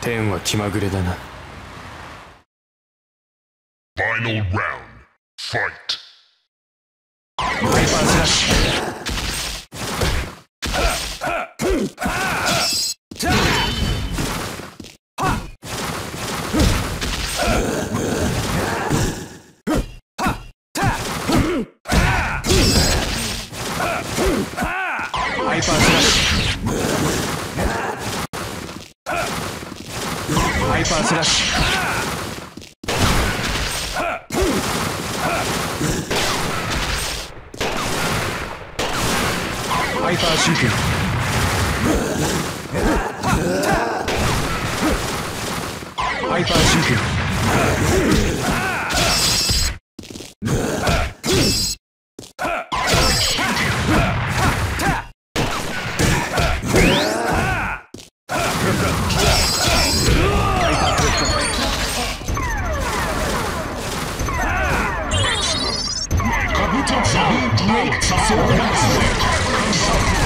天は気まぐれだな。Final round. Fight. はっはっイパースラッシュハイパースラッシュ。ハイパーシューティング。ハイパーシューティング。ハイ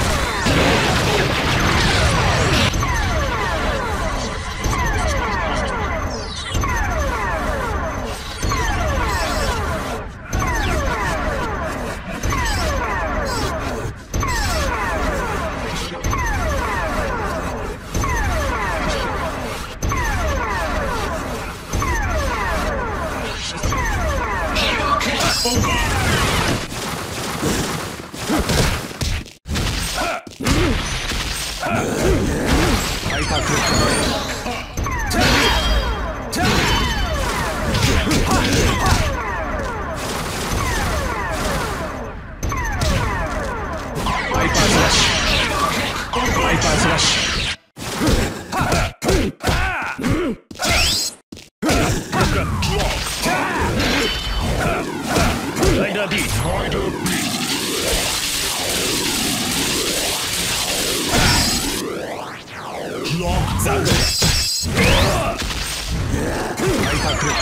ハ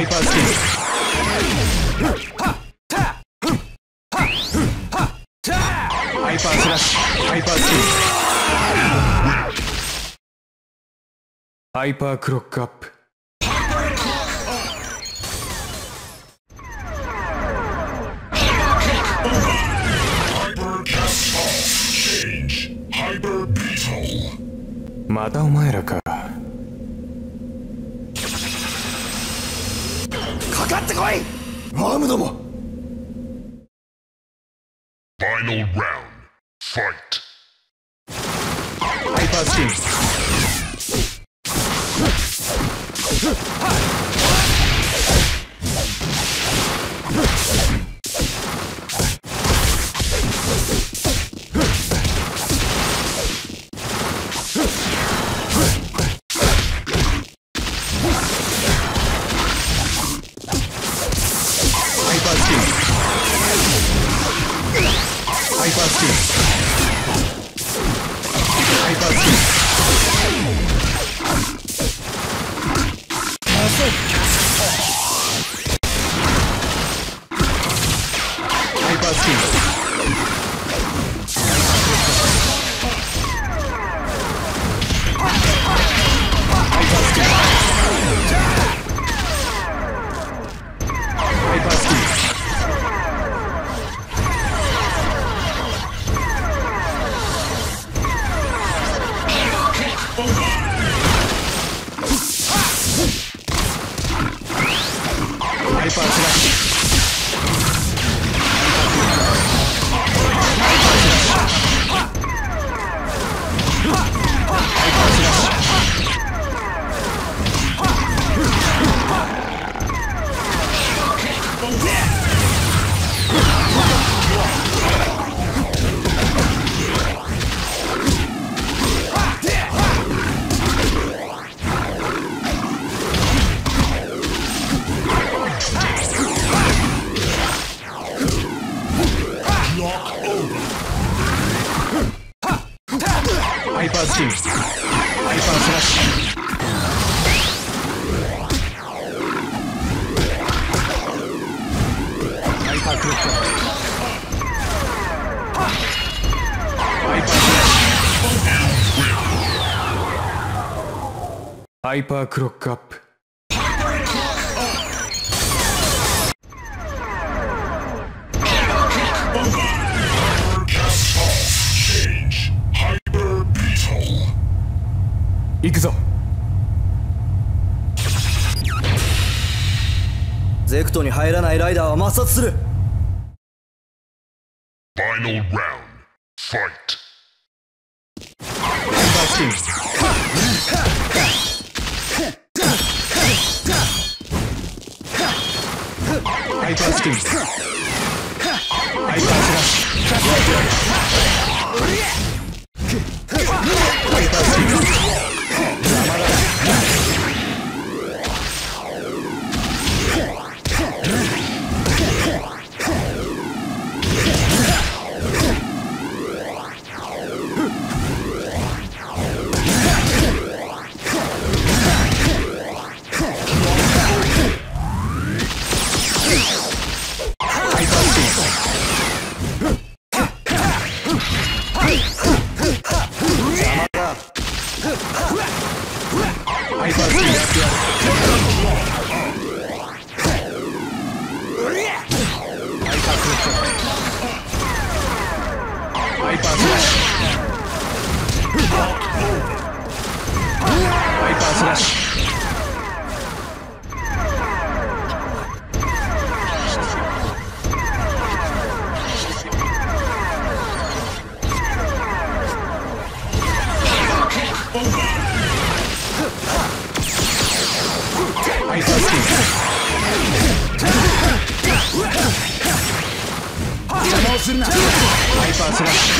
イパークロックハイパースキルハまたお前らかかかってこいワームども Final round. Fight. ハイパースキルハハイパークロックアップ.行くぞゼクトに入らないライダーは抹殺する. Fight. ハイパースピンハイパースキン。ハイパースラッシュハイパースピン。するな。ハイパースラッシュ。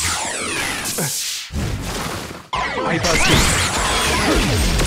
ハイパースキル。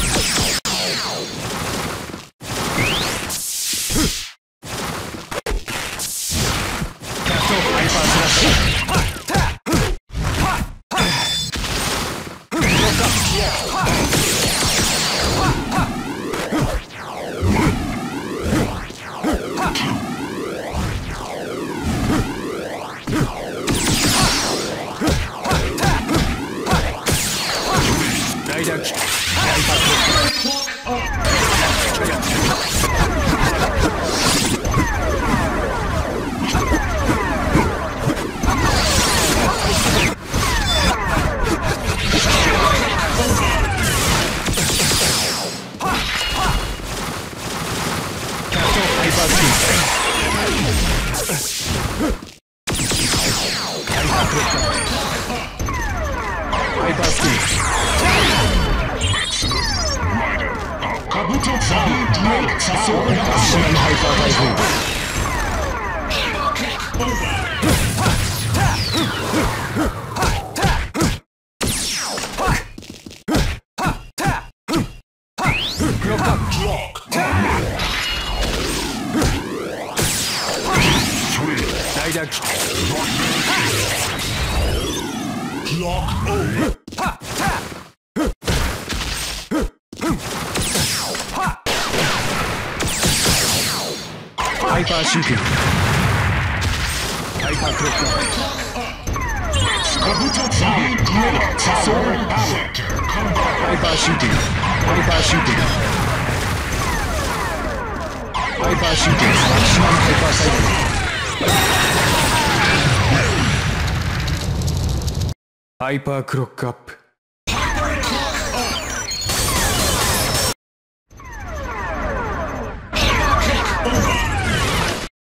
Lock over. パーシューティングハイパークロックアップカブトザブロックサソーセクターカンバハイパーシューティングハイパーシューティングハイパーシューティングマキシマムハイパーサイクルハイパークロックアップ